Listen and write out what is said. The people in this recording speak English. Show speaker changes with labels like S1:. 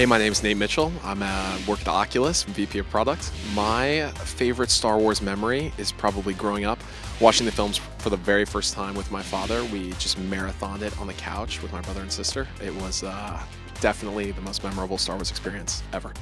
S1: Hey, my name is Nate Mitchell. I'm uh, work at Oculus, VP of Products. My favorite Star Wars memory is probably growing up, watching the films for the very first time with my father. We just marathoned it on the couch with my brother and sister. It was uh, definitely the most memorable Star Wars experience ever.